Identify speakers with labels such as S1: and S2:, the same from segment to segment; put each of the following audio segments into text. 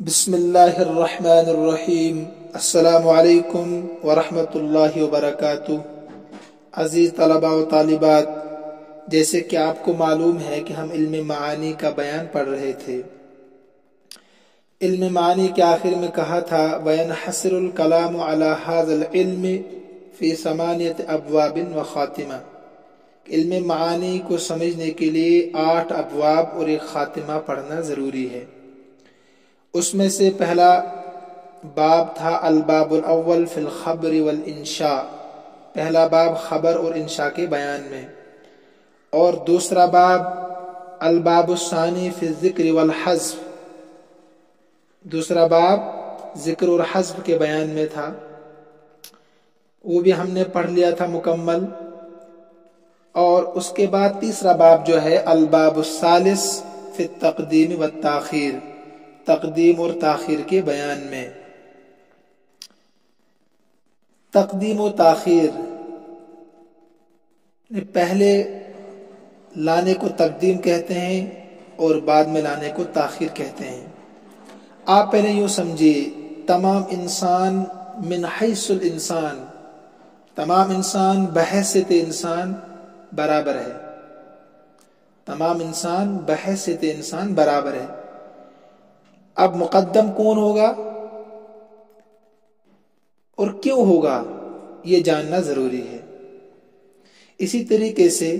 S1: بسم اللہ الرحمن الرحیم السلام علیکم ورحمۃ اللہ وبرکاتہ عزیز طلباء و طالبات جیسے کہ آپ کو معلوم ہے کہ ہم علم معانی کا بیان پڑھ رہے تھے۔ علم معانی کے آخر میں کہا تھا بیان حسر الکلام علی هذا العلم فی ثمانیت ابواب و خاتمہ علم معانی کو سمجھنے کے لیے آٹھ ابواب اور ایک خاتمہ پڑھنا ضروری ہے۔ اس میں سے پہلا باب تھا الباب الاول فی الخبر والانشاء، پہلا باب خبر اور انشاء کے بیان میں۔ اور دوسرا باب الباب الثانی فی الذکر والحذف۔ دوسرا باب ذکر اور حذف کے بیان میں تھا۔ وہ بھی ہم نے پڑھ لیا تھا مکمل۔ اور اس کے بعد تیسرا باب جو ہے الباب الثالث فی التقدیم والتاخیر۔ تقدیم اور تاخیر کے بیان میں۔ تقدیم و تاخیر۔ یعنی پہلے لانے کو تقدیم کہتے ہیں اور بعد میں لانے کو تاخیر کہتے ہیں۔ آپ پہلے یوں سمجھیے، تمام انسان من حیث الانسان، تمام انسان بحثت انسان برابر ہے۔ تمام انسان بحثت انسان برابر ہے۔ اب مقدم کون ہوگا؟ اور کیوں ہوگا؟ یہ جاننا ضروری ہے۔ اسی طریقے سے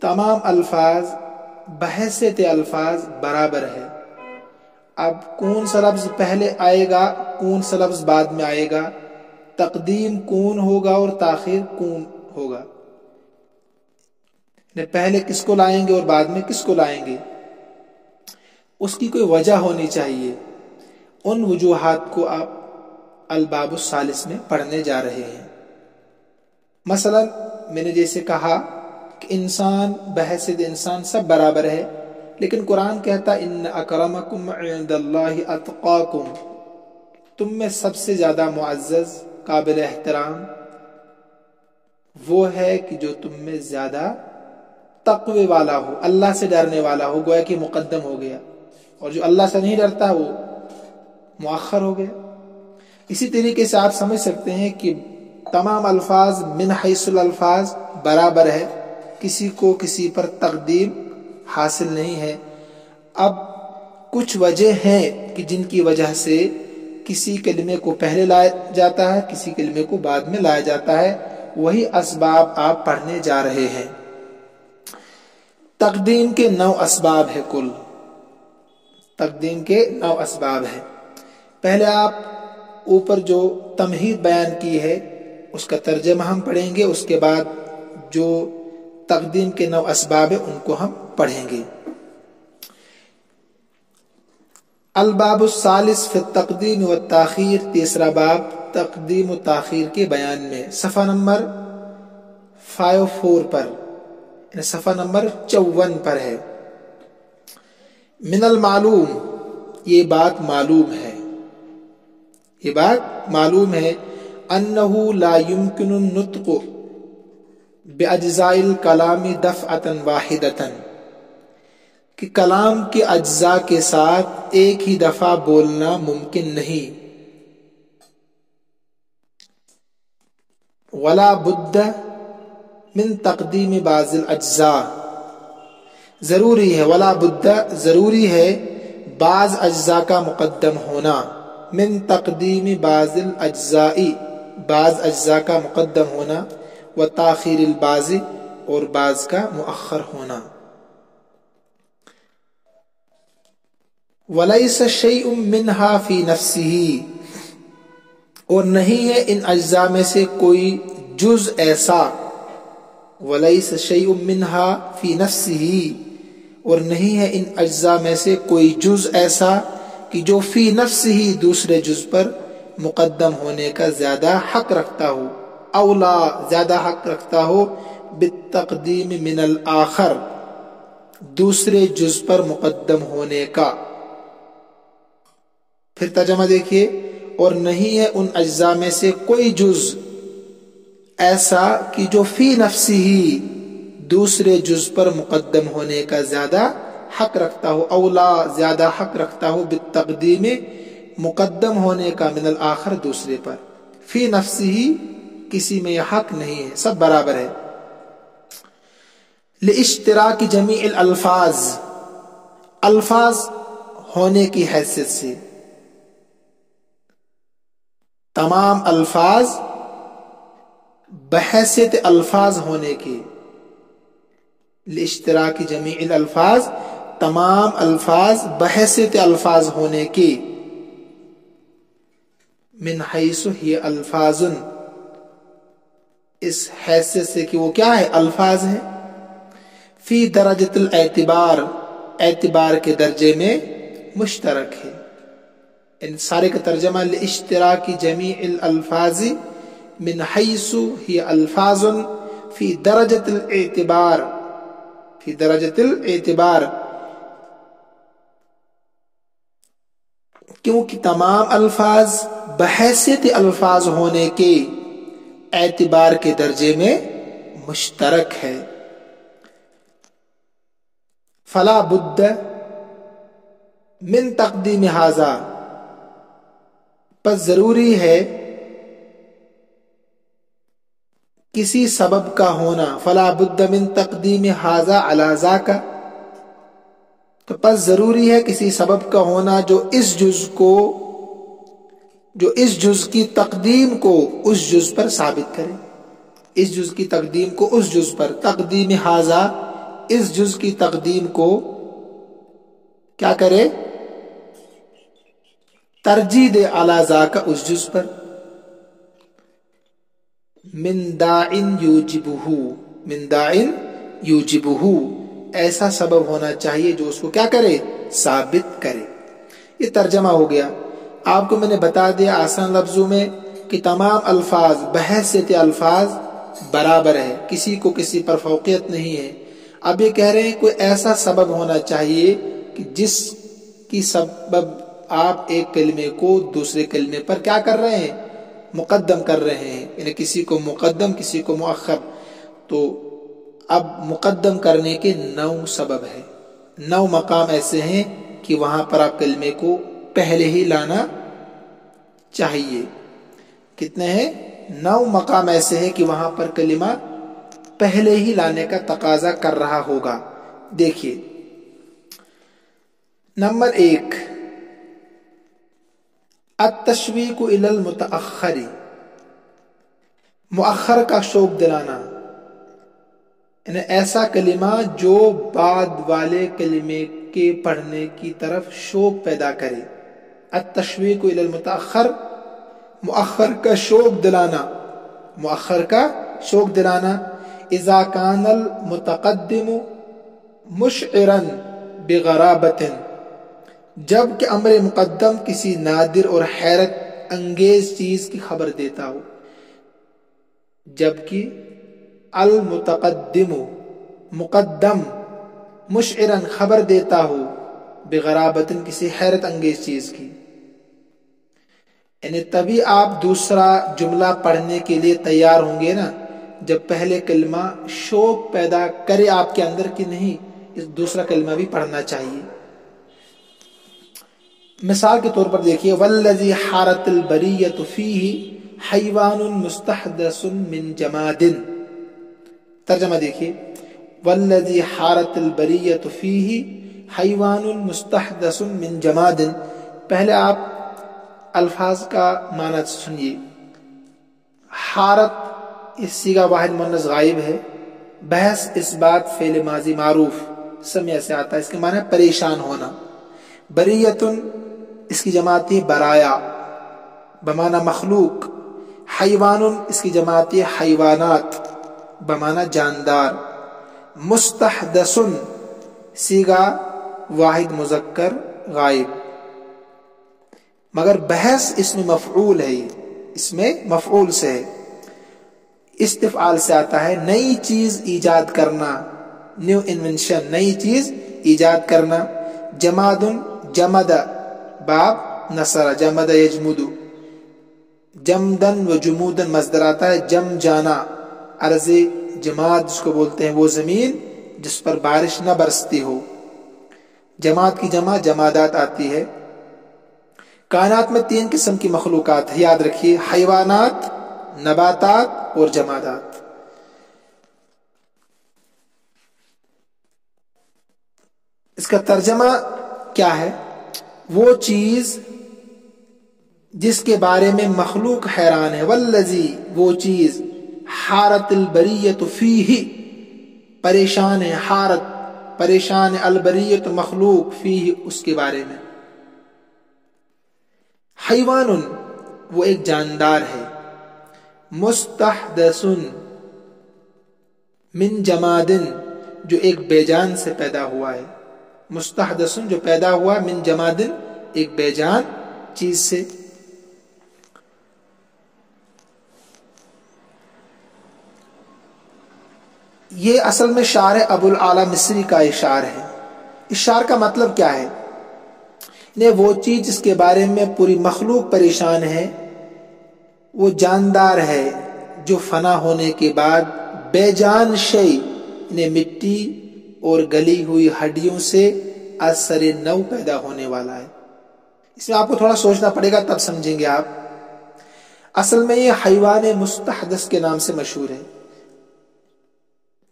S1: تمام الفاظ بحثت الفاظ برابر ہے۔ اب کون سا لفظ پہلے آئے گا، کون سا لفظ بعد میں آئے گا؟ تقدیم کون ہوگا اور تاخیر کون ہوگا؟ پہلے کس کو لائیں گے اور بعد میں کس کو لائیں گے؟ اس کی کوئی وجہ ہونی چاہیے۔ ان وجوہات کو آپ الباب الثالث میں پڑھنے جا رہے ہیں۔ مثلا میں نے جیسے کہا کہ انسان بحث انسان سب برابر ہے، لیکن قرآن کہتا ان اکرمکم عند اللہ اتقاکم تم میں سب سے زیادہ معزز، قابل احترام وہ ہے کہ جو تم میں زیادہ تقوی والا ہو، اللہ سے ڈرنے والا ہو، گویا کہ مقدم ہو گیا۔ اور جو اللہ سے نہیں ڈرتا وہ مؤخر ہو گیا اسی طریقے سے آپ سمجھ سکتے ہیں کہ تمام الفاظ من حیث الفاظ برابر ہے۔ کسی کو کسی پر تقدیم حاصل نہیں ہے۔ اب کچھ وجہ ہیں کہ جن کی وجہ سے کسی کلمے کو پہلے لایا جاتا ہے، کسی کلمے کو بعد میں لایا جاتا ہے۔ وہی اسباب آپ پڑھنے جا رہے ہیں۔ تقدیم کے نو اسباب ہے کل۔ تقدیم کے نو اسباب ہیں۔ پہلے آپ اوپر جو تمہید بیان کی ہے، اس کا ترجمہ ہم پڑھیں گے، اس کے بعد جو تقدیم کے نو اسباب ہیں، ان کو ہم پڑھیں گے۔ الباب الثالث فی التقدیم و تاخیر تیسرا باب تقدیم و تاخیر کے بیان میں۔ صفحہ نمبر فائیو فور پر یعنی صفحہ نمبر چون پر ہے۔ من المعلوم یہ بات معلوم ہے۔ یہ بات معلوم ہے انه لا يمكن النطق باجزاء الكلام دفعه واحده کہ کلام کے اجزاء کے ساتھ ایک ہی دفعہ بولنا ممکن نہیں۔ ولا بد من تقدیم بعض الاجزاء ضروری ہے، ولا بدہ ضروری ہے بعض اجزاء کا مقدم ہونا۔ من تقدیم بعض الاجزاء، بعض اجزاء کا مقدم ہونا۔ و تاخیر الباز اور بعض کا مؤخر ہونا۔ ولیس شیء منها فی نفسه اور نہیں ہے ان اجزاء میں سے کوئی جز ایسا۔ ولیس شیء منها فی نفسه اور نہیں ہے ان اجزاء میں سے کوئی جز ایسا کہ جو فی نفس ہی دوسرے جز پر مقدم ہونے کا زیادہ حق رکھتا ہو اولا زیادہ حق رکھتا ہو، بالتقدیم من الاخر دوسرے جز پر مقدم ہونے کا۔ پھر ترجمہ دیکھیے، اور نہیں ہے ان اجزاء میں سے کوئی جز ایسا کہ جو فی نفسی ہی دوسرے جز پر مقدم ہونے کا زیادہ حق رکھتا ہو اولا زیادہ حق رکھتا ہو بالتقدیم، مقدم ہونے کا من الآخر دوسرے پر۔ فی نفسی ہی کسی میں یہ حق نہیں ہے، سب برابر ہے۔ لاشتراک جمیع الفاظ الفاظ ہونے کی حیثیت سے۔ تمام الفاظ بحیثیت الفاظ ہونے کے۔ لاشتراک جمیع الفاظ تمام الفاظ بحیثیت الفاظ ہونے کے من حیث ہی الفاظ۔ اس حیثیت سے کہ وہ کیا ہے؟ الفاظ ہیں۔ فی درجت الاعتبار، اعتبار کے درجے میں مشترک ہے۔ ان سارے کا ترجمہ لاشتراک جمیع الالفاظ، من حیث ہی الفاظ، فی درجت الاعتبار۔ فی درجت الاعتبار. کیونکہ تمام الفاظ بحیثیت الفاظ ہونے کے اعتبار کے درجے میں مشترک ہے. فلا بد من تقدیم حاضہ پس ضروری ہے کسی سبب کا ہونا، فلا بد من تقدیم حاضہ الازا کا تو پس ضروری ہے کسی سبب کا ہونا جو اس جز کو، جو اس جز کی تقدیم کو اس جز پر ثابت کرے۔ اس جز کی تقدیم کو اس جز پر۔ تقدیم حاضہ اس جز کی تقدیم کو کیا کرے؟ ترجیح دے اعلی کا اس جز پر۔ مندائن یوجبہ مندائن یوجبہ ایسا سبب ہونا چاہیے جو اس کو کیا کرے؟ ثابت کرے۔ یہ ترجمہ ہو گیا۔ آپ کو میں نے بتا دیا آسان لفظوں میں کہ تمام الفاظ بحثیت الفاظ برابر ہے کسی کو کسی پر فوقیت نہیں ہے۔ اب یہ کہہ رہے ہیں کوئی ایسا سبب ہونا چاہیے کہ جس کی سبب آپ ایک کلمے کو دوسرے کلمے پر کیا کر رہے ہیں؟ مقدم کر رہے ہیں یعنی کسی کو مقدم، کسی کو مؤخر، تو اب مقدم کرنے کے نو سبب ہے نو مقام ایسے ہیں کہ وہاں پر آپ کلمے کو پہلے ہی لانا چاہیے۔ کتنے ہیں؟ نو مقام ایسے ہیں کہ وہاں پر کلمہ پہلے ہی لانے کا تقاضا کر رہا ہوگا۔ دیکھیے، نمبر ایک التشویق الى المتأخر، مؤخر کا شوق دلانا۔ یعنی ایسا کلمہ جو بعد والے کلمے کے پڑھنے کی طرف شوق پیدا کرے۔ التشویق الى المتأخر، مؤخر کا شوق دلانا۔ مؤخر کا شوق دلانا۔ اذا كان المتقدم مشعرا بغرابت جبکہ امر مقدم کسی نادر اور حیرت انگیز چیز کی خبر دیتا ہو، جبکہ المتقدم، مقدم، مشعرا خبر دیتا ہو بغرابت کسی حیرت انگیز چیز کی۔ یعنی تبھی آپ دوسرا جملہ پڑھنے کے لیے تیار ہوں گے نا، جب پہلے کلمہ شوق پیدا کرے آپ کے اندر کی نہیں، اس دوسرا کلمہ بھی پڑھنا چاہیے۔ مثال کے طور پر دیکھیے ولزی حارت البریت فیہ حیوان مستحدث من جماد۔ ترجمہ دیکھیے ولزی حارت البریت فیہ حیوان مستحدث من جماد۔ پہلے آپ الفاظ کا معنی سنیے۔ حارت اس سیگا واحد منز غائب ہے۔ بحث اس بات فعل ماضی معروف سمیہ سے آتا ہے۔ اس کے معنی پریشان ہونا۔ بریتن اس کی جماعتی برایا بمانا مخلوق، حیوان اس کی جماعتی حیوانات بمانا جاندار مستحدثن سیگا، واحد، مذکر، غائب۔ مگر بحث اس میں مفعول ہے، اس میں مفعول سے ہے۔ استفعال سے آتا ہے نئی چیز ایجاد کرنا نیو انوینشن نئی چیز ایجاد کرنا۔ جماد جمد باب نصر جمد یجمد. جمدن و جمودن مزدر آتا ہے، جم جانا. عرض جماعت جس کو بولتے ہیں، وہ زمین جس پر بارش نہ برستی ہو. جماعت کی جمع جمادات آتی ہے۔ کائنات میں تین قسم کی مخلوقات ہے یاد رکھیے، حیوانات، نباتات اور جمادات۔ اس کا ترجمہ کیا ہے؟ وہ چیز جس کے بارے میں مخلوق حیران ہے۔ والذی، وہ چیز، حارت البریت فی پریشان ہے، حارت، پریشان البریت مخلوق فی اس کے بارے میں۔ حیوان وہ ایک جاندار ہے۔ مستحدث من جمادن، جو ایک بے جان سے پیدا ہوا ہے۔ مستحدث جو پیدا ہوا من جمادن ایک بے جان چیز سے۔ یہ اصل میں شعر ابو العلا مصری کا اشار ہے۔ اس شعر کا مطلب کیا ہے؟ نے وہ چیز جس کے بارے میں پوری مخلوق پریشان ہے، وہ جاندار ہے جو فنا ہونے کے بعد بے جان شئی یعنی انہیں مٹی اور گلی ہوئی ہڈیوں سے اثر نو پیدا ہونے والا ہے۔ اس میں آپ کو تھوڑا سوچنا پڑے گا، تب سمجھیں گے آپ۔ اصل میں یہ حیوان مستحدث کے نام سے مشہور ہے۔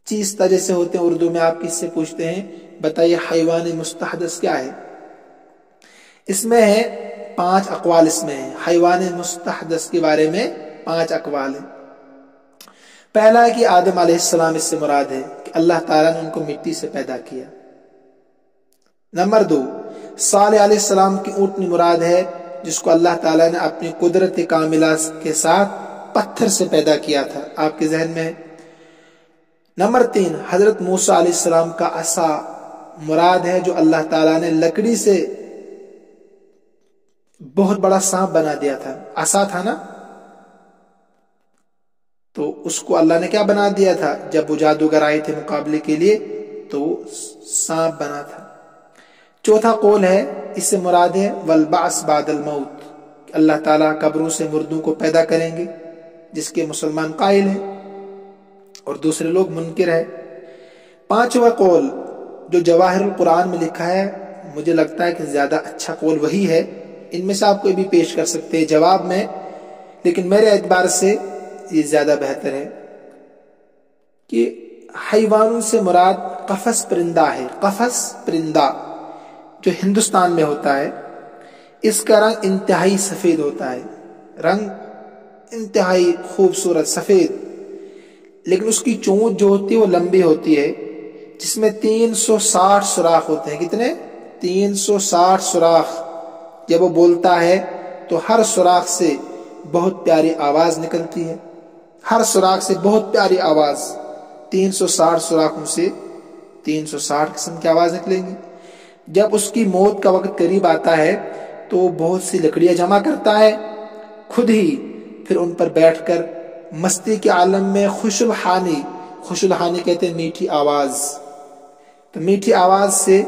S1: چیز طرح سے ہوتے ہیں، اردو میں آپ کس سے پوچھتے ہیں؟ بتائیے حیوان مستحدث کیا ہے؟ اس میں ہے پانچ اقوال، اس میں ہے۔ حیوان مستحدث کے بارے میں پانچ اقوال ہیں۔ پہلا ہے کہ آدم علیہ السلام اس سے مراد ہے۔ اللہ تعالیٰ نے ان کو مٹی سے پیدا کیا۔ نمبر دو، صالح علیہ السلام کی اونٹنی مراد ہے جس کو اللہ تعالیٰ نے اپنی قدرت کاملہ کے ساتھ پتھر سے پیدا کیا تھا۔ آپ کے ذہن میں؟ ہے نمبر تین، حضرت موسا علیہ السلام کا عصا مراد ہے جو اللہ تعالیٰ نے لکڑی سے بہت بڑا سانپ بنا دیا تھا۔ عصا تھا نا؟ تو اس کو اللہ نے کیا بنا دیا تھا؟ جب وہ جادوگر آئے تھے مقابلے کے لیے، تو وہ سانپ بنا تھا۔ چوتھا قول ہے، اس سے مراد ہے ولباس بعد الموت۔ اللہ تعالیٰ قبروں سے مردوں کو پیدا کریں گے، جس کے مسلمان قائل ہیں۔ اور دوسرے لوگ منکر ہے پانچواں قول، جو جواہر القرآن میں لکھا ہے، مجھے لگتا ہے کہ زیادہ اچھا قول وہی ہے۔ ان میں سے آپ کوئی بھی پیش کر سکتے ہیں جواب میں، لیکن میرے اعتبار سے یہ زیادہ بہتر ہے کہ حیوانوں سے مراد قفس پرندہ ہے، قفس پرندہ جو ہندوستان میں ہوتا ہے۔ اس کا رنگ انتہائی سفید ہوتا ہے۔ رنگ انتہائی خوبصورت، سفید۔ لیکن اس کی چونچ جو ہوتی ہے وہ لمبی ہوتی ہے، جس میں تین سو ساٹھ سوراخ ہوتے ہیں۔ کتنے؟ تین سو ساٹھ سوراخ۔ جب وہ بولتا ہے تو ہر سوراخ سے بہت پیاری آواز نکلتی ہے۔ ہر سوراخ سے بہت پیاری آواز۔ تین سو ساٹھ سوراخوں سے تین سو ساٹھ قسم کی آواز نکلیں گی۔ جب اس کی موت کا وقت قریب آتا ہے تو وہ بہت سی لکڑیاں جمع کرتا ہے۔ خود ہی پھر ان پر بیٹھ کر مستی کے عالم میں خوش الحانی خوش الحانی کہتے ہیں میٹھی آواز۔ تو میٹھی آواز سے،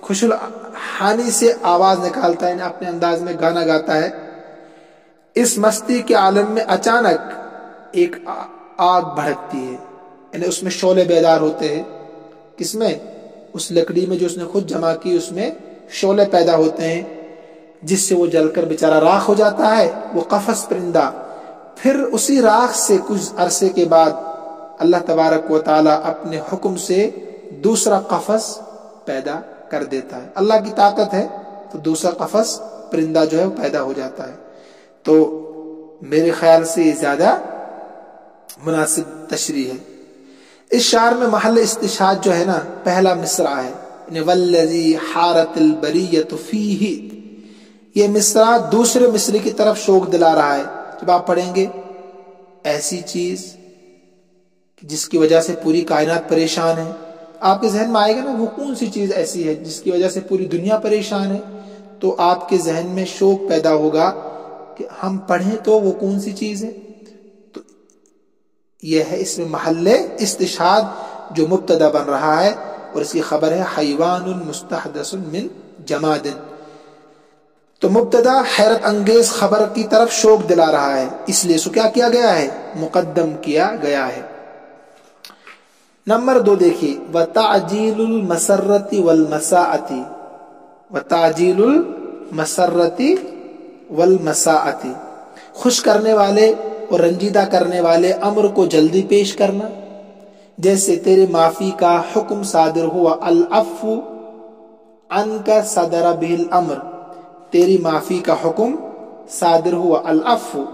S1: خوش الحانی سے آواز نکالتا ہے یعنی اپنے انداز میں گانا گاتا ہے۔ اس مستی کے عالم میں اچانک ایک آگ بھڑکتی ہے۔ یعنی اس میں شعلے بیدار ہوتے ہیں۔ کس میں؟ اس لکڑی میں جو اس نے خود جمع کی، اس میں شعلے پیدا ہوتے ہیں۔ جس سے وہ جل کر بیچارہ راکھ ہو جاتا ہے، وہ قفس پرندہ۔ پھر اسی راکھ سے کچھ عرصے کے بعد اللہ تبارک و تعالی اپنے حکم سے دوسرا قفس پیدا کر دیتا ہے۔ اللہ کی طاقت ہے تو دوسرا قفس پرندہ جو ہے وہ پیدا ہو جاتا ہے۔ تو میرے خیال سے یہ زیادہ مناسب تشریح ہے۔ اس شعر میں محل استشاد جو ہے نا، پہلا مصرع ہے۔ یعنی والذی حارت البریت فیہ۔ یہ مصرع دوسرے مصرے کی طرف شوق دلا رہا ہے۔ جب آپ پڑھیں گے، ایسی چیز جس کی وجہ سے پوری کائنات پریشان ہے۔ آپ کے ذہن میں آئے گا نا، وہ کون سی چیز ایسی ہے جس کی وجہ سے پوری دنیا پریشان ہے؟ تو آپ کے ذہن میں شوق پیدا ہوگا کہ ہم پڑھیں تو وہ کون سی چیز ہے؟ یہ ہے اس میں محل استشاد جو مبتدا بن رہا ہے اور اس کی خبر ہے حیوان المستحدث من جمادن تو مبتدا حیرت انگیز خبر کی طرف شوق دلا رہا ہے، اس لیے سو کیا کیا گیا ہے؟ مقدم کیا گیا ہے۔ نمبر دو دیکھیے و تعجیل المسرتی والمساعتی و تاجیل المسرتی والمساعتی خوش کرنے والے اور رنجیدہ کرنے والے امر کو جلدی پیش کرنا۔ جیسے تیرے معافی کا حکم صادر ہوا۔ الافو ان کا صدر بل امر تیری معافی کا حکم صادر ہوا۔ الافو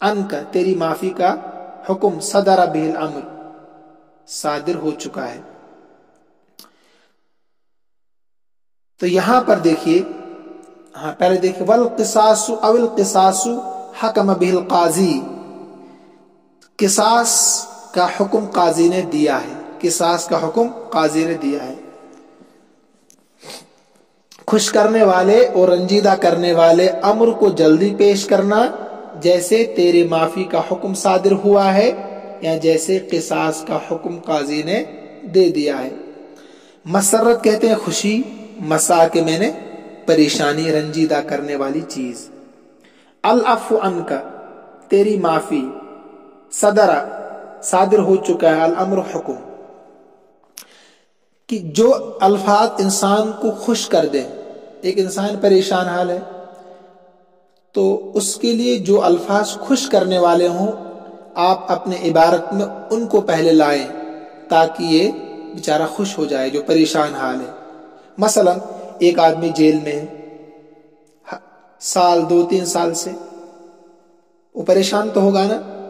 S1: ان کا تیری معافی کا حکم صدر بل امر صادر ہو چکا ہے۔ تو یہاں پر دیکھیے ہاں پہلے دیکھیے ول اول قصاص حکم بل قاضی قصاص کا حکم قاضی نے دیا ہے۔ قصاص کا حکم قاضی نے دیا ہے۔ خوش کرنے والے اور رنجیدہ کرنے والے امر کو جلدی پیش کرنا، جیسے تیرے معافی کا حکم صادر ہوا ہے، یا جیسے قصاص کا حکم قاضی نے دے دیا ہے۔ مسرت کہتے ہیں خوشی، مسا کے میں نے پریشانی، رنجیدہ کرنے والی چیز۔ الف ان کا تیری معافی. صدر صادر ہو چکا ہے الامر حکم. کہ جو الفاظ انسان کو خوش کر دیں ایک انسان پریشان حال ہے، تو اس کے لیے جو الفاظ خوش کرنے والے ہوں، آپ اپنے عبارت میں ان کو پہلے لائیں، تاکہ یہ بیچارہ خوش ہو جائے جو پریشان حال ہے. مثلا ایک آدمی جیل میں ہے سال، دو، تین سال سے۔ وہ پریشان تو ہوگا نا۔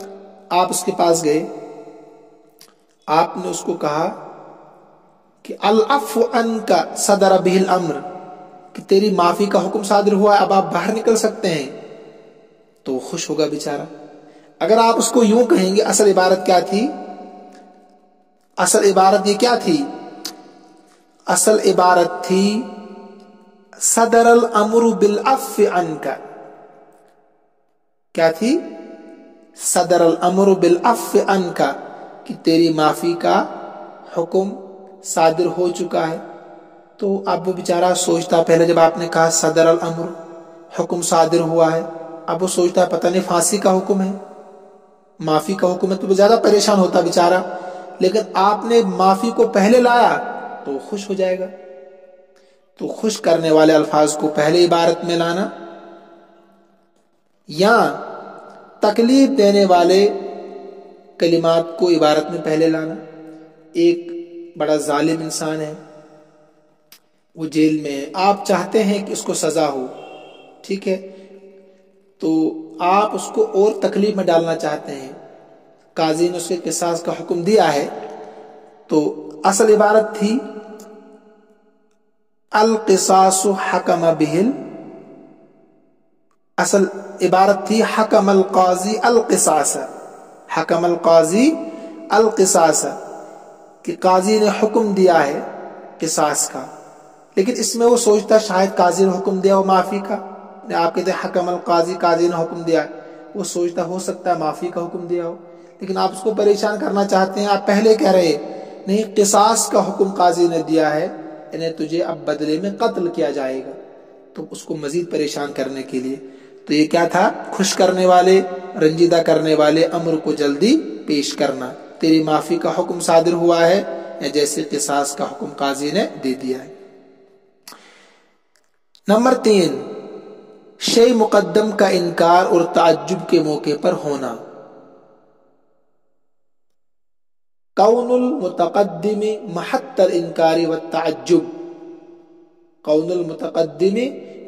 S1: آپ اس کے پاس گئے۔ آپ نے اس کو کہا کہ الف ان کا صدر بہل امر کہ تیری معافی کا حکم صادر ہوا ہے، اب آپ باہر نکل سکتے ہیں۔ تو وہ خوش ہوگا بیچارہ۔ اگر آپ اس کو یوں کہیں گے، اصل عبارت کیا تھی؟ اصل عبارت یہ کیا تھی؟ اصل عبارت تھی صدر الامر بالاف ان کا کیا تھی؟ صدر الامر بالاف ان کا کہ تیری معافی کا حکم صادر ہو چکا ہے۔ تو اب وہ بیچارہ سوچتا، پہلے جب آپ نے کہا صدر الامر، حکم صادر ہوا ہے، اب وہ سوچتا ہے، پتہ نہیں پھانسی کا حکم ہے۔ معافی کا حکم ہے تو وہ زیادہ پریشان ہوتا بیچارہ۔ لیکن آپ نے معافی کو پہلے لایا تو وہ خوش ہو جائے گا۔ تو خوش کرنے والے الفاظ کو پہلے عبارت میں لانا یا تکلیف دینے والے کلمات کو عبارت میں پہلے لانا ایک بڑا ظالم انسان ہے، وہ جیل میں آپ چاہتے ہیں کہ اس کو سزا ہو، ٹھیک ہے؟ تو آپ اس کو اور تکلیف میں ڈالنا چاہتے ہیں۔ قاضی نے اس کے قصاص کا حکم دیا ہے۔ تو اصل عبارت تھی القصاص حکم بہل اصل عبارت تھی حکم القاضی القصاص۔ حکم القاضی القصاص۔ کہ قاضی نے حکم دیا ہے قصاص کا۔ لیکن اس میں وہ سوچتا شاید قاضی نے حکم دیا ہو معافی کا۔ آپ کہتے ہیں حکم القاضی، قاضی نے حکم دیا۔ وہ سوچتا ہو سکتا ہے معافی کا حکم دیا ہو۔ لیکن آپ اس کو پریشان کرنا چاہتے ہیں، آپ پہلے کہہ رہے نہیں، قصاص کا حکم قاضی نے دیا ہے۔ انہیں تجھے اب بدلے میں قتل کیا جائے گا۔ تو اس کو مزید پریشان کرنے کے لیے۔ تو یہ کیا تھا؟ خوش کرنے والے، رنجیدہ کرنے والے امر کو جلدی پیش کرنا۔ تیری معافی کا حکم صادر ہوا ہے، یا جیسے قصاص کا حکم قاضی نے دے دیا ہے۔ نمبر تین شی مقدم کا انکار اور تعجب کے موقع پر ہونا۔ کون المتقدم محت الانکاری و تعجب کون المتقدم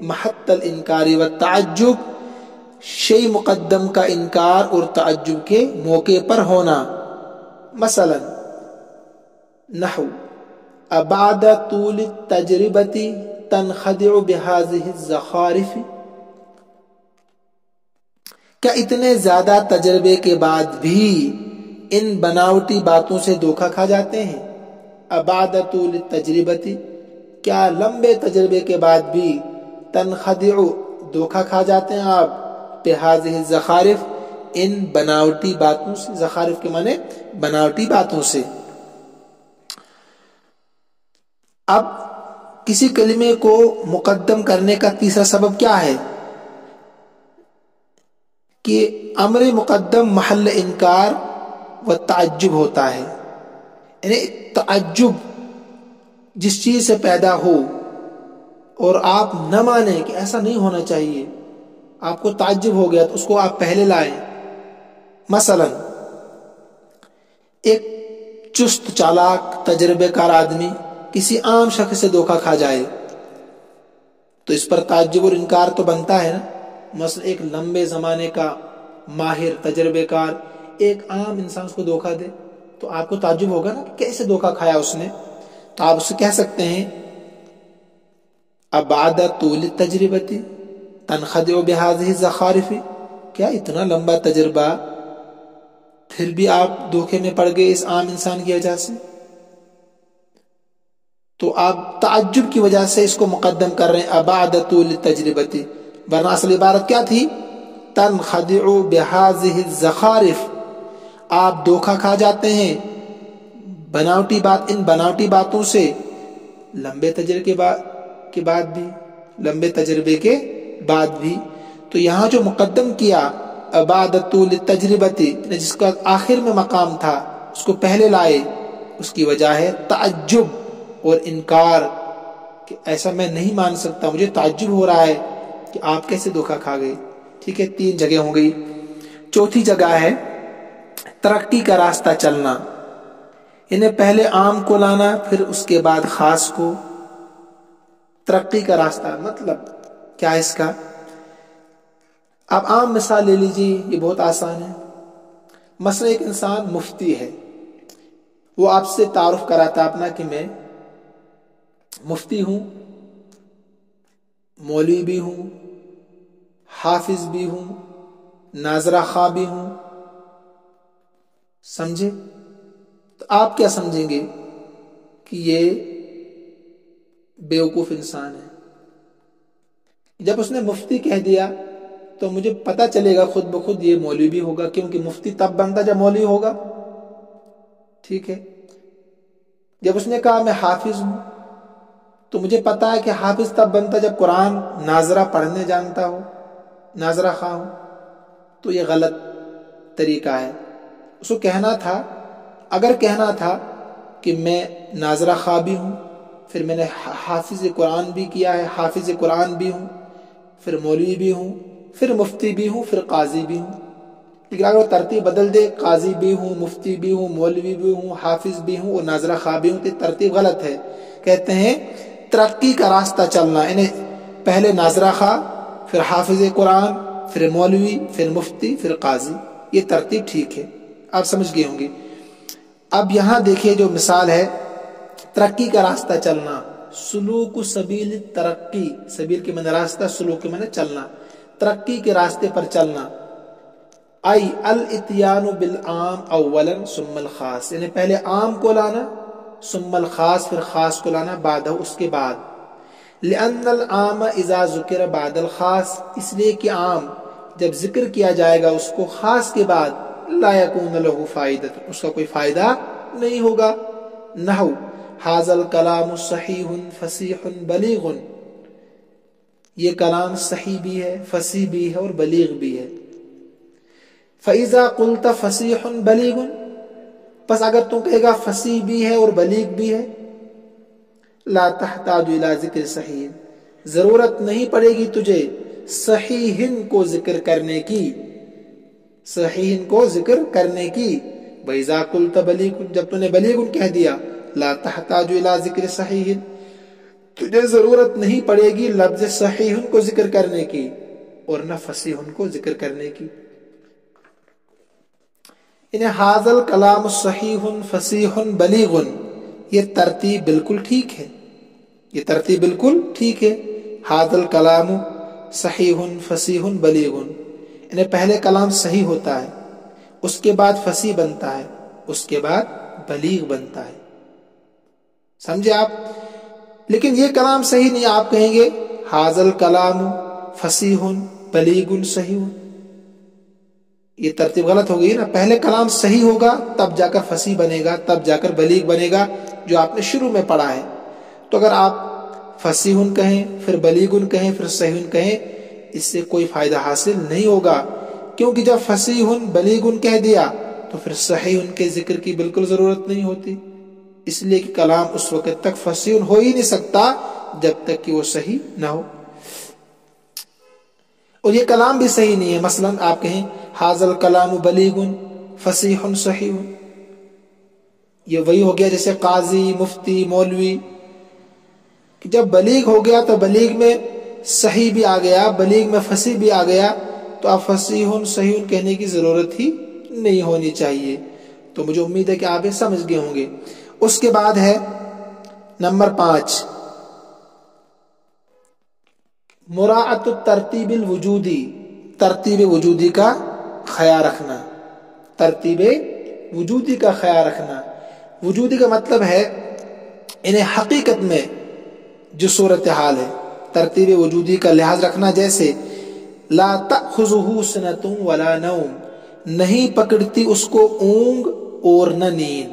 S1: محت الانکاری و تعجب شی مقدم کا انکار اور تعجب کے موقع پر ہونا مثلا نحو ابعد طول التجربتی تنخدع بهذه الزخارف کیا اتنے زیادہ تجربے کے بعد بھی ان بناوٹی باتوں سے دھوکا کھا جاتے ہیں۔ ابادت تجربتی کیا لمبے تجربے کے بعد بھی تنخدع دھوکا کھا جاتے ہیں آپ؟ پہاز زخارف، ان بناوٹی باتوں سے، زخارف کے معنی بناوٹی باتوں سے۔ اب کسی کلمے کو مقدم کرنے کا تیسرا سبب کیا ہے؟ کہ امر مقدم، محل انکار و تعجب ہوتا ہے۔ یعنی تعجب جس چیز سے پیدا ہو اور آپ نہ مانیں کہ ایسا نہیں ہونا چاہیے، آپ کو تعجب ہو گیا تو اس کو آپ پہلے لائیں۔ مثلا، ایک چست چالاک، تجربے کار آدمی کسی عام شخص سے دھوکہ کھا جائے۔ تو اس پر تعجب اور انکار تو بنتا ہے نا۔ مثلا، ایک لمبے زمانے کا ماہر، تجربے کار ایک عام انسان اس کو دھوکہ دے، تو آپ کو تعجب ہوگا نا کہ کیسے دھوکہ کھایا اس نے؟ تو آپ اسے کہہ سکتے ہیں اباد طول تجربتی تنخد و بحاظ زخارفی کیا اتنا لمبا تجربہ؟ پھر بھی آپ دھوکے میں پڑ گئے اس عام انسان کی وجہ سے؟ تو آپ تعجب کی وجہ سے اس کو مقدم کر رہے ہیں اباد طول تجربتی ورنہ اصل عبارت کیا تھی؟ تنخد و بحاظ زخارف آپ دھوکھا کھا جاتے ہیں۔ بناوٹی بات، ان بناوٹی باتوں سے لمبے تجربے کے بعد کے بعد بھی، لمبے تجربے کے بعد بھی۔ تو یہاں جو مقدم کیا عبادت تجربتی یعنی جس کا آخر میں مقام تھا، اس کو پہلے لائے، اس کی وجہ ہے تعجب اور انکار کہ ایسا میں نہیں مان سکتا، مجھے تعجب ہو رہا ہے کہ آپ کیسے دھوکھا کھا گئے۔ ٹھیک ہے، تین جگہ ہو گئی۔ چوتھی جگہ ہے ترقی کا راستہ چلنا۔ انہیں پہلے عام کو لانا، پھر اس کے بعد خاص کو۔ ترقی کا راستہ مطلب کیا اس کا؟ آپ عام مثال لے لیجیے یہ بہت آسان ہے۔ مثلا ایک انسان مفتی ہے۔ وہ آپ سے تعارف کراتا اپنا کہ میں مفتی ہوں، مولوی بھی ہوں، حافظ بھی ہوں، ناظرہ خواہ بھی ہوں۔ سمجھے؟ تو آپ کیا سمجھیں گے کہ یہ بیوقوف انسان ہے؟ جب اس نے مفتی کہہ دیا تو مجھے پتا چلے گا خود بخود یہ مولوی بھی ہوگا، کیونکہ مفتی تب بنتا جب مولوی ہوگا۔ ٹھیک ہے؟ جب اس نے کہا میں حافظ ہوں، تو مجھے پتا ہے کہ حافظ تب بنتا جب قرآن ناظرہ پڑھنے جانتا ہو، ناظرہ خواہ ہوں تو یہ غلط طریقہ ہے۔ اس کو کہنا تھا، اگر کہنا تھا کہ میں ناظرہ خواہ بھی ہوں، پھر میں نے حافظ قرآن بھی کیا ہے، حافظ قرآن بھی ہوں، پھر مولوی بھی ہوں، پھر مفتی بھی ہوں، پھر قاضی بھی ہوں۔ لیکن اگر وہ ترتیب بدل دے، قاضی بھی ہوں، مفتی بھی ہوں، مولوی بھی ہوں، حافظ بھی ہوں اور ناظرہ خواہ بھی ہوں، تو ترتیب غلط ہے۔ کہتے ہیں، ترقی کا راستہ چلنا انہیں پہلے ناظرہ خواہ، پھر حافظ قرآن، پھر مولوی، پھر مفتی، پھر قاضی، یہ ترتیب ٹھیک ہے۔ آپ سمجھ گئے ہوں گے۔ اب یہاں دیکھیے جو مثال ہے، ترقی کا راستہ چلنا۔ سلوک سبیل ترقی، سبیل کے من راستہ، سلوک کے من چلنا۔ ترقی کے راستے پر چلنا۔ آئی الاتیان بالعام اولا ثم الخاص۔ یعنی پہلے عام کو لانا، ثم الخاص، پھر خاص کو لانا، بعد اس کے بعد۔ لأن العام اذا ذکر بعد الخاص، اس لیے کہ عام، جب ذکر کیا جائے گا اس کو خاص کے بعد لا يكون له فائدہ اس کا کوئی فائدہ نہیں ہوگا۔ نحو حاضل کلام صحیح فصیح بلیغ۔ یہ کلام صحیح بھی ہے، فصیح بھی ہے اور بلیغ بھی ہے۔ فیضا قلت فصیح بلیغ پس اگر تم کہے گا فصیح بھی ہے اور بلیغ بھی ہے، لا تحتاج الى ذکر صحیح۔ ضرورت نہیں پڑے گی تجھے صحیح کو ذکر کرنے کی۔ صحیح کو ذکر کرنے کی۔ بیزا قلت بلیغ، جب تو نے بلیغ کہہ دیا، لا تحتاج الى ذکر صحیح تجھے ضرورت نہیں پڑے گی لفظ صحیح کو ذکر کرنے کی، اور نہ فصیح کو ذکر کرنے کی۔ یعنی انہیں حاضل کلام صحیح، فصیح، بلیغ۔ یہ ترتیب بالکل ٹھیک ہے۔ یہ ترتیب بالکل ٹھیک ہے۔ حاضل کلام صحیح، فصیح، بلیغ۔ انہیں پہلے کلام صحیح ہوتا ہے، اس کے بعد فصیح بنتا ہے، اس کے بعد بلیغ بنتا ہے۔ سمجھے آپ؟ لیکن یہ کلام صحیح نہیں، آپ کہیں گے حاضل کلام فصیح، بلیغ صحیح یہ ترتیب غلط ہو گئی نا۔ پہلے کلام صحیح ہوگا، تب جا کر فصیح بنے گا تب جا کر بلیغ بنے گا جو آپ نے شروع میں پڑھا ہے۔ تو اگر آپ فصیح کہیں، پھر بلیغ کہیں، پھر صحیح کہیں اس سے کوئی فائدہ حاصل نہیں ہوگا۔ کیونکہ جب فصیح بلیغ کہہ دیا، تو پھر صحیح ان کے ذکر کی بالکل ضرورت نہیں ہوتی۔ اس لیے کہ کلام اس وقت تک فصیح ہو ہی نہیں سکتا جب تک کہ وہ صحیح نہ ہو۔ اور یہ کلام بھی صحیح نہیں ہے۔ مثلا آپ کہیں حاضل کلام بلیگن فصیح صحیح یہ وہی ہو گیا جیسے قاضی، مفتی، مولوی جب بلیغ ہو گیا تو بلیغ میں صحیح بھی آ گیا، بلیغ میں فصیح بھی آ گیا، تو آپ فصیح صحیح کہنے کی ضرورت ہی نہیں ہونی چاہیے۔ تو مجھے امید ہے کہ آپ یہ سمجھ گئے ہوں گے۔ اس کے بعد ہے نمبر پانچ۔ مراعت ترتیب الوجودی، ترتیب وجودی کا خیال رکھنا۔ ترتیب وجودی کا خیال رکھنا۔ وجودی کا مطلب ہے، انہیں حقیقت میں جو صورت حال ہے۔ ترتیب وجودی کا لحاظ رکھنا جیسے لا تأخذه سنتم ولا نوم، نہیں پکڑتی اس کو اونگ اور نہ نیند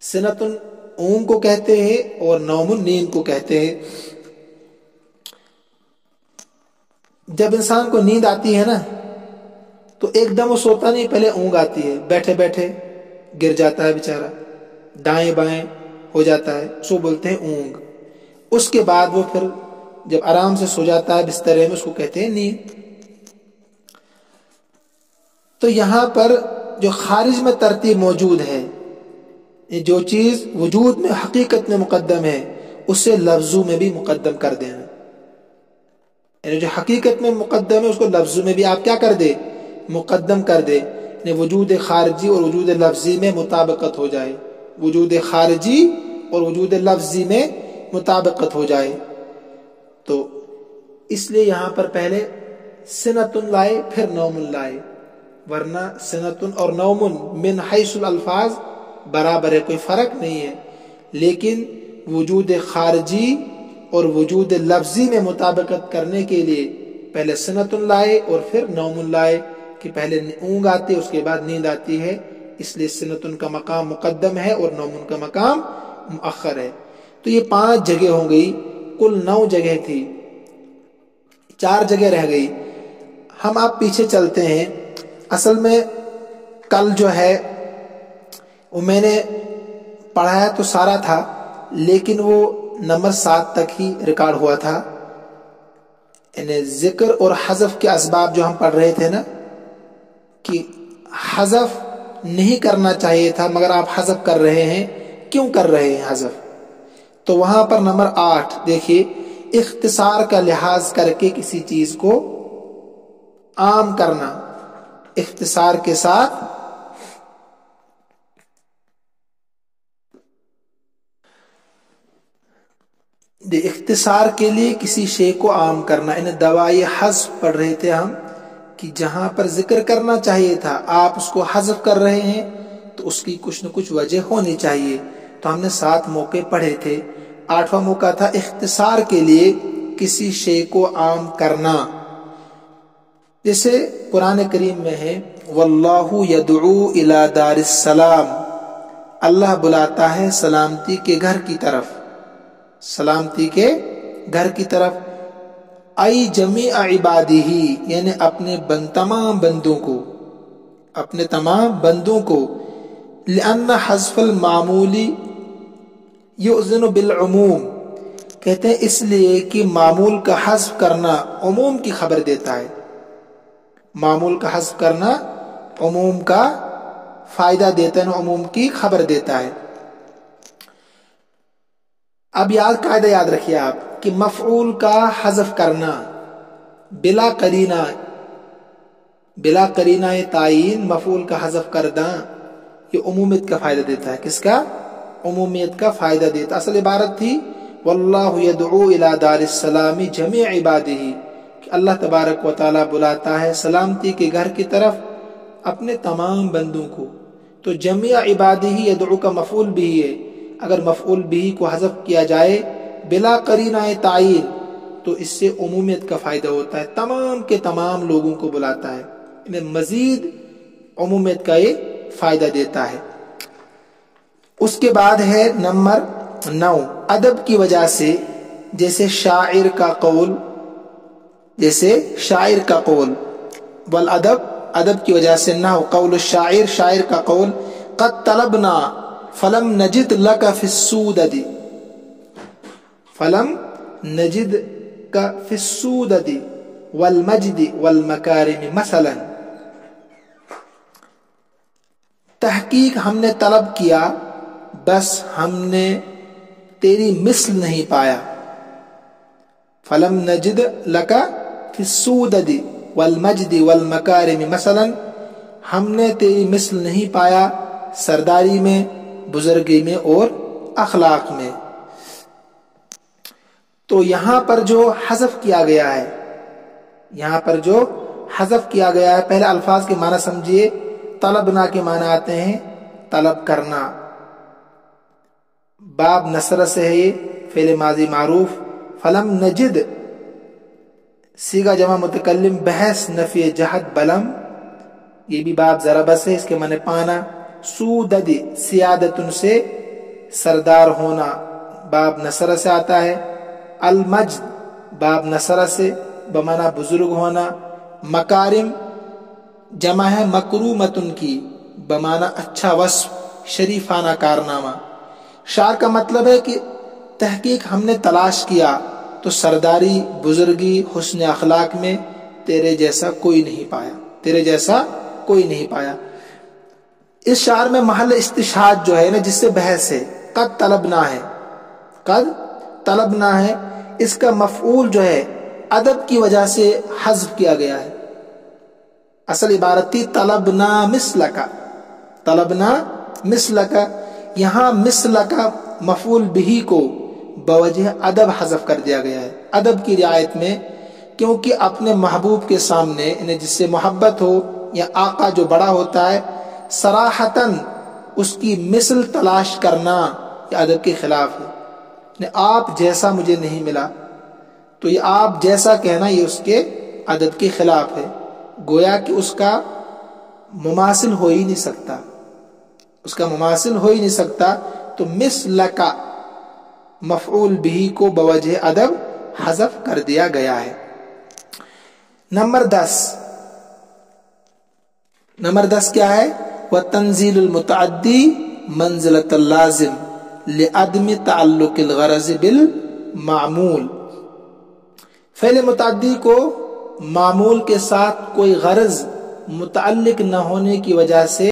S1: سنتن اونگ کو کہتے ہیں اور نوم نیند کو کہتے ہیں۔ جب انسان کو نیند آتی ہے نا، تو ایک دم وہ سوتا نہیں، پہلے اونگ آتی ہے۔ بیٹھے بیٹھے گر جاتا ہے بیچارہ، دائیں بائیں ہو جاتا ہے، سو بولتے ہیں اونگ۔ اس کے بعد وہ پھر جب آرام سے سو جاتا ہے بسترے میں اس کو کہتے ہیں نیند تو یہاں پر جو خارج میں ترتیب موجود ہے جو چیز وجود میں، حقیقت میں مقدم ہے اسے لفظوں میں بھی مقدم کر دینا یعنی جو حقیقت میں مقدم ہے، اس کو لفظوں میں بھی آپ کیا کر دے؟ مقدم کر دے۔ یعنی وجود خارجی اور وجود لفظی میں مطابقت ہو جائے۔ وجود خارجی اور وجود لفظی میں مطابقت ہو جائے۔ تو اس لیے یہاں پر پہلے سنت لائے، پھر نومن لائے۔ ورنہ سنتن اور نومن من حیث الفاظ برابر ہے، کوئی فرق نہیں ہے۔ لیکن وجود خارجی اور وجود لفظی میں مطابقت کرنے کے لیے پہلے سنت لائے اور پھر نوم لائے کہ پہلے اونگ آتی اس کے بعد نیند آتی ہے۔ اس لیے سنت کا مقام مقدم ہے اور نومن کا مقام مؤخر ہے۔ تو یہ پانچ جگہ ہو گئی، کل نو جگہ تھی، چار جگہ رہ گئی۔ ہم آپ پیچھے چلتے ہیں۔ اصل میں کل جو ہے، وہ میں نے پڑھایا تو سارا تھا، لیکن وہ نمبر سات تک ہی ریکارڈ ہوا تھا۔ یعنی ذکر اور حذف کے اسباب جو ہم پڑھ رہے تھے نا، کہ حذف نہیں کرنا چاہیے تھا، مگر آپ حذف کر رہے ہیں۔ کیوں کر رہے ہیں حذف؟ تو وہاں پر نمبر آٹھ، دیکھیے، اختصار کا لحاظ کر کے کسی چیز کو عام کرنا، اختصار کے ساتھ۔ اختصار کے لیے کسی شے کو عام کرنا انہیں دوائی حذف پڑھ رہے تھے ہم کہ جہاں پر ذکر کرنا چاہیے تھا، آپ اس کو حذف کر رہے ہیں تو اس کی کچھ نہ کچھ وجہ ہونی چاہیے۔ تو ہم نے سات موقع پڑھے تھے۔ آٹھواں موقع تھا اختصار کے لیے کسی شے کو عام کرنا۔ جیسے قرآن کریم میں ہے، واللہ یدعو الى دار السلام اللہ بلاتا ہے سلامتی کے گھر کی طرف۔ سلامتی کے گھر کی طرف۔ ائی جمی عبادی ہی یعنی اپنے بند تمام بندوں کو۔ اپنے تمام بندوں کو۔ لأن حذف المعمولی یؤذن بالعموم، کہتے ہیں اس لیے کہ معمول کا حذف کرنا عموم کی خبر دیتا ہے۔ معمول کا حذف کرنا عموم کا فائدہ دیتا ہے یعنی عموم کی خبر دیتا ہے۔ اب یاد، قاعدہ یاد رکھیے آپ کہ مفعول کا حذف کرنا بلا کرینہ بلا کرینہ تعین مفعول کا حذف کردہ، یہ عمومیت کا فائدہ دیتا ہے۔ کس کا؟ عمومیت کا فائدہ دیتا۔ اصل عبارت تھی، واللہ یدعو الى دار السلام جميع عبادہ کہ اللہ تبارک و تعالی بلاتا ہے سلامتی کے گھر کی طرف اپنے تمام بندوں کو۔ تو جميع عبادہ یدعو کا مفعول بھی ہے۔ اگر مفعول بھی کو حذف کیا جائے بلا قرینہ تعین تو اس سے عمومیت کا فائدہ ہوتا ہے۔ تمام کے تمام لوگوں کو بلاتا ہے۔ انہیں مزید عمومیت کا یہ فائدہ دیتا ہے۔ اس کے بعد ہے نمبر نو، ادب کی وجہ سے، جیسے شاعر کا قول، جیسے شاعر کا قول۔ والادب، ادب کی وجہ سے نو قول الشاعر، شاعر کا قول، قد طلبنا فلم نجد لك في السودد۔ فلم نجد کا فسودی والمجد والمکارم مثلا۔ تحقیق ہم نے طلب کیا بس ہم نے تیری مثل نہیں پایا۔ فلم نجد لکا فسودی والمجد والمکارم مثلا۔ ہم نے تیری مثل نہیں پایا سرداری میں، بزرگی میں اور اخلاق میں۔ تو یہاں پر جو حذف کیا گیا ہے، یہاں پر جو حذف کیا گیا ہے، پہلے الفاظ کے معنی سمجھیے۔ طلبنا کے معنی آتے ہیں، طلب کرنا۔ باب نصر سے ہے یہ، فعل ماضی معروف۔ فلم نجد، سیگا جمع متکلم، بحث نفی جہد بلم۔ یہ بھی باب ذرا بس ہے، اس کے معنی پانا۔ سودد سیادت سے سردار ہونا۔ باب نصر سے آتا ہے۔ المجد، باب نصر سے بمانا بزرگ ہونا۔ مکارم، جمع ہے مکرومتن کی بمانا اچھا وصف، شریفانہ کارنامہ۔ شعر کا مطلب ہے کہ تحقیق ہم نے تلاش کیا تو سرداری، بزرگی، حسن اخلاق میں تیرے جیسا کوئی نہیں پایا، تیرے جیسا کوئی نہیں پایا۔ اس شعر میں محل استشاد جو ہے نا، جس سے بحث ہے، قد طلب نہ ہے۔ قد طلب نہ ہے، اس کا مفعول جو ہے، ادب کی وجہ سے حذف کیا گیا ہے۔ اصل عبارت تھی، طلب نہ مسل کا طلب نہ مسل کا یہاں مسل کا مفعول بھی کو بوجہ ادب حذف کر دیا گیا ہے۔ ادب کی رعایت میں، کیونکہ اپنے محبوب کے سامنے انہیں جس سے محبت ہو یا آقا جو بڑا ہوتا ہے سراحتن اس کی مثل تلاش کرنا یہ ادب کے خلاف ہے۔ یعنی آپ جیسا مجھے نہیں ملا، تو یہ آپ جیسا کہنا یہ اس کے ادب کے خلاف ہے۔ گویا کہ اس کا مماثل ہو ہی نہیں سکتا۔ اس کا مماثل ہو ہی نہیں سکتا، تو مثل کا مفعول بھی کو بوجہ ادب حذف کر دیا گیا ہے۔ نمبر دس۔ نمبر دس کیا ہے؟ وہ تنزیل المتعدی منزلت اللازم لعدم تعلق الغرض بالمعمول۔ فعل متعدی کو معمول کے ساتھ کوئی غرض متعلق نہ ہونے کی وجہ سے